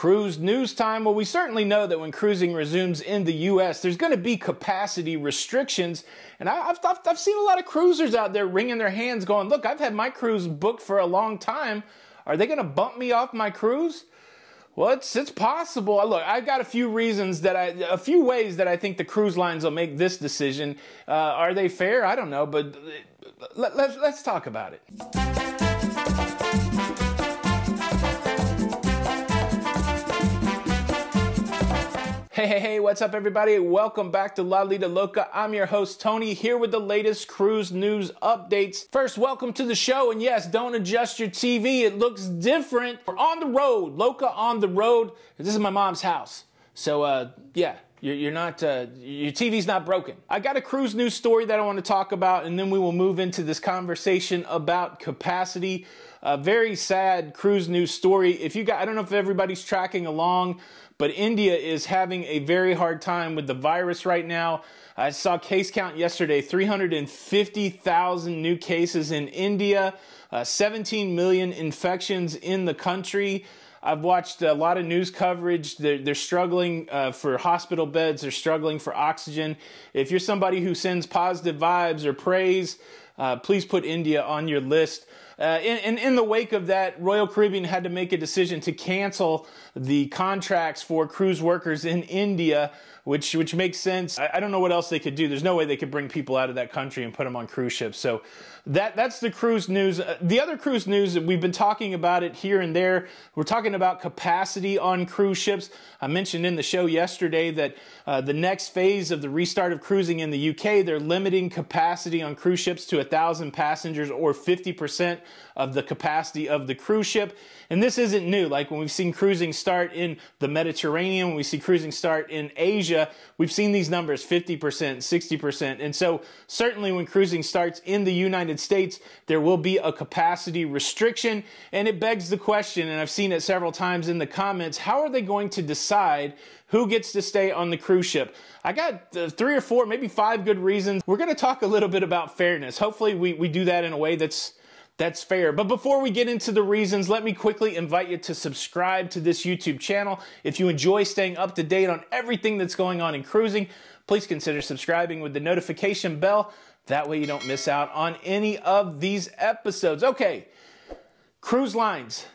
Cruise news time. Well, we certainly know that when cruising resumes in the U.S., there's going to be capacity restrictions. And I've, I've, I've seen a lot of cruisers out there wringing their hands going, look, I've had my cruise booked for a long time. Are they going to bump me off my cruise? Well, it's, it's possible. Look, I've got a few reasons that I, a few ways that I think the cruise lines will make this decision. Uh, are they fair? I don't know, but let, let, let's talk about it. Hey, hey, hey, what's up, everybody? Welcome back to La Lido Loca. I'm your host, Tony, here with the latest cruise news updates. First, welcome to the show. And yes, don't adjust your TV, it looks different. We're on the road, Loca on the road. This is my mom's house. So, uh, yeah, you're, not, uh, your TV's not broken. I got a cruise news story that I want to talk about, and then we will move into this conversation about capacity. A very sad cruise news story. If you got, I don't know if everybody's tracking along, but India is having a very hard time with the virus right now. I saw case count yesterday 350,000 new cases in India, uh, 17 million infections in the country. I've watched a lot of news coverage. They're, they're struggling uh, for hospital beds, they're struggling for oxygen. If you're somebody who sends positive vibes or praise, uh, please put India on your list. Uh, in, in, the wake of that, Royal Caribbean had to make a decision to cancel the contracts for cruise workers in India, which which makes sense. I, I, don't know what else they could do. There's no way they could bring people out of that country and put them on cruise ships. So that that's the cruise news. Uh, the other cruise news that we've been talking about it here and there. We're talking about capacity on cruise ships. I mentioned in the show yesterday that uh, the next phase of the restart of cruising in the UK, they're limiting capacity on cruise ships to a thousand passengers or 50% of the capacity of the cruise ship. And this isn't new. Like when we've seen cruising start in the Mediterranean, when we see cruising start in Asia, we've seen these numbers 50%, 60%. And so certainly when cruising starts in the United States, there will be a capacity restriction. And it begs the question, and I've seen it several times in the comments, how are they going to decide who gets to stay on the cruise ship? I got uh, three or four, maybe five good reasons. We're going to talk a little bit about fairness. Hopefully we, we do that in a way that's that's fair. But before we get into the reasons, let me quickly invite you to subscribe to this YouTube channel. If you enjoy staying up to date on everything that's going on in cruising, please consider subscribing with the notification bell. That way you don't miss out on any of these episodes. Okay, cruise lines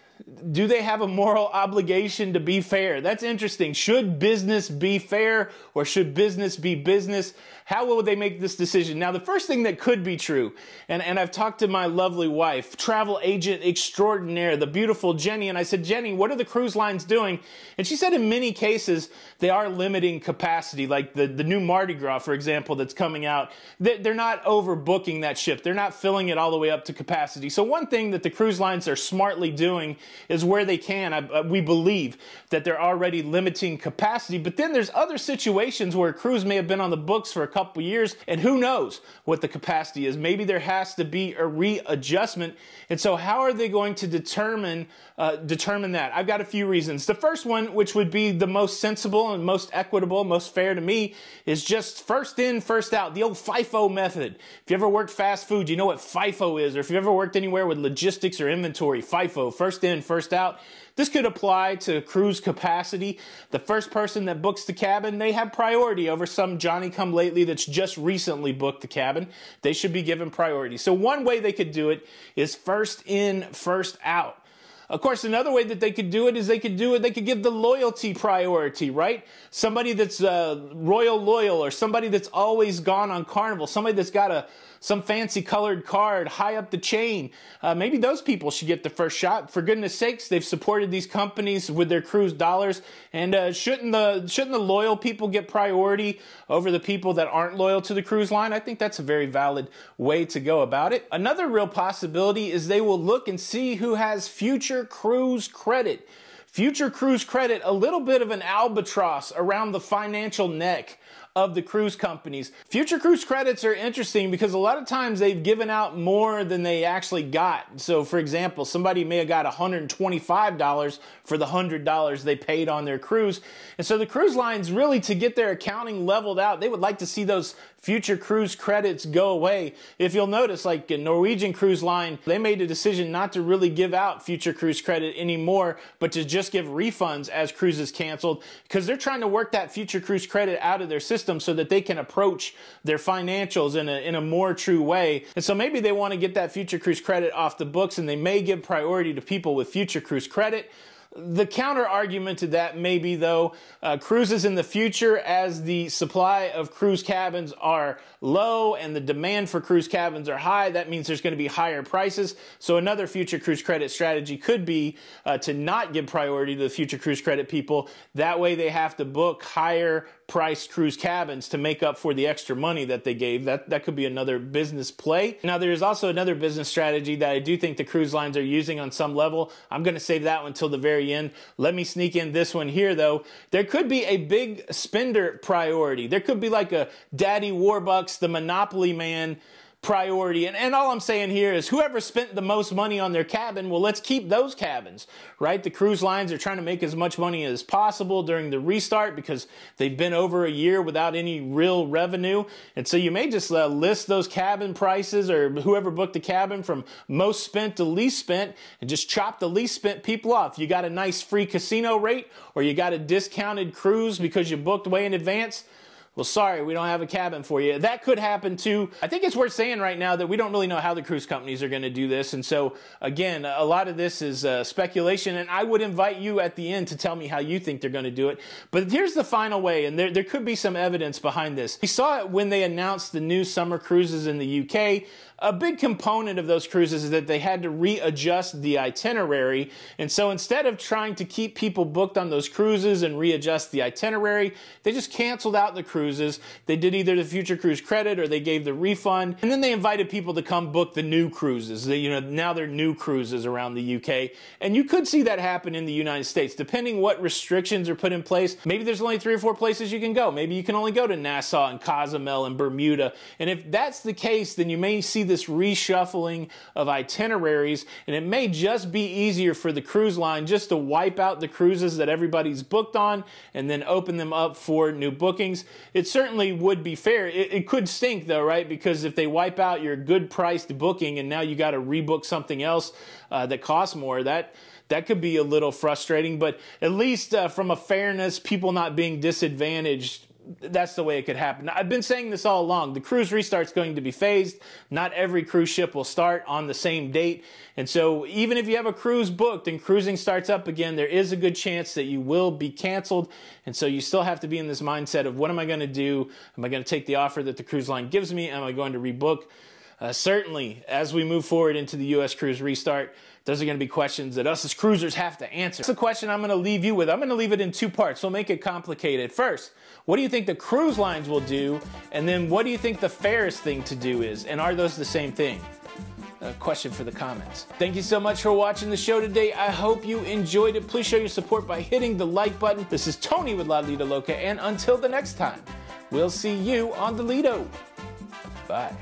do they have a moral obligation to be fair? That's interesting. Should business be fair or should business be business? How will they make this decision? Now, the first thing that could be true, and, and I've talked to my lovely wife, travel agent extraordinaire, the beautiful Jenny, and I said, Jenny, what are the cruise lines doing? And she said in many cases, they are limiting capacity, like the, the new Mardi Gras, for example, that's coming out. They're not overbooking that ship. They're not filling it all the way up to capacity. So one thing that the cruise lines are smartly doing is where they can. I, uh, we believe that they're already limiting capacity, but then there's other situations where crews may have been on the books for a couple years, and who knows what the capacity is. Maybe there has to be a readjustment. And so, how are they going to determine uh, determine that? I've got a few reasons. The first one, which would be the most sensible and most equitable, most fair to me, is just first in, first out. The old FIFO method. If you ever worked fast food, you know what FIFO is, or if you've ever worked anywhere with logistics or inventory, FIFO, first in, first out. This could apply to cruise capacity. The first person that books the cabin, they have priority over some Johnny come lately that's just recently booked the cabin. They should be given priority. So one way they could do it is first in, first out. Of course, another way that they could do it is they could do it, they could give the loyalty priority, right? Somebody that's uh, royal loyal or somebody that's always gone on carnival, somebody that's got a some fancy colored card high up the chain. Uh, maybe those people should get the first shot. For goodness sakes, they've supported these companies with their cruise dollars, and uh, shouldn't the shouldn't the loyal people get priority over the people that aren't loyal to the cruise line? I think that's a very valid way to go about it. Another real possibility is they will look and see who has future cruise credit. Future cruise credit, a little bit of an albatross around the financial neck of the cruise companies. Future cruise credits are interesting because a lot of times they've given out more than they actually got. So, for example, somebody may have got $125 for the $100 they paid on their cruise. And so the cruise lines really, to get their accounting leveled out, they would like to see those future cruise credits go away. If you'll notice, like Norwegian Cruise Line, they made a decision not to really give out future cruise credit anymore, but to just give refunds as cruises canceled because they're trying to work that future cruise credit out of their system so that they can approach their financials in a, in a more true way. And so maybe they want to get that future cruise credit off the books and they may give priority to people with future cruise credit. The counter argument to that may be, though, uh, cruises in the future, as the supply of cruise cabins are low and the demand for cruise cabins are high, that means there's going to be higher prices. So, another future cruise credit strategy could be uh, to not give priority to the future cruise credit people. That way, they have to book higher priced cruise cabins to make up for the extra money that they gave. That that could be another business play. Now there is also another business strategy that I do think the cruise lines are using on some level. I'm going to save that one until the very end. Let me sneak in this one here though. There could be a big spender priority. There could be like a Daddy Warbucks, the Monopoly man priority. And, and all I'm saying here is whoever spent the most money on their cabin, well, let's keep those cabins, right? The cruise lines are trying to make as much money as possible during the restart because they've been over a year without any real revenue. And so you may just uh, list those cabin prices or whoever booked the cabin from most spent to least spent and just chop the least spent people off. You got a nice free casino rate or you got a discounted cruise because you booked way in advance well, sorry, we don't have a cabin for you. That could happen too. I think it's worth saying right now that we don't really know how the cruise companies are going to do this. And so, again, a lot of this is uh, speculation. And I would invite you at the end to tell me how you think they're going to do it. But here's the final way, and there, there could be some evidence behind this. We saw it when they announced the new summer cruises in the UK a big component of those cruises is that they had to readjust the itinerary. And so instead of trying to keep people booked on those cruises and readjust the itinerary, they just canceled out the cruises. They did either the future cruise credit or they gave the refund. And then they invited people to come book the new cruises. You know, now they're new cruises around the UK. And you could see that happen in the United States, depending what restrictions are put in place. Maybe there's only three or four places you can go. Maybe you can only go to Nassau and Cozumel and Bermuda. And if that's the case, then you may see this reshuffling of itineraries, and it may just be easier for the cruise line just to wipe out the cruises that everybody's booked on and then open them up for new bookings. It certainly would be fair. It, it could stink though, right? Because if they wipe out your good priced booking and now you got to rebook something else uh, that costs more, that that could be a little frustrating. But at least uh, from a fairness, people not being disadvantaged that's the way it could happen. I've been saying this all along. The cruise restart's going to be phased. Not every cruise ship will start on the same date. And so even if you have a cruise booked and cruising starts up again, there is a good chance that you will be canceled. And so you still have to be in this mindset of what am I going to do? Am I going to take the offer that the cruise line gives me? Am I going to rebook? Uh, certainly, as we move forward into the U.S. cruise restart, those are going to be questions that us as cruisers have to answer. That's a question I'm going to leave you with. I'm going to leave it in two parts, so make it complicated. First, what do you think the cruise lines will do? And then what do you think the fairest thing to do is? And are those the same thing? A question for the comments. Thank you so much for watching the show today. I hope you enjoyed it. Please show your support by hitting the like button. This is Tony with La Lido Loca, and until the next time, we'll see you on the Lido. Bye.